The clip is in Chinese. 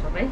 左边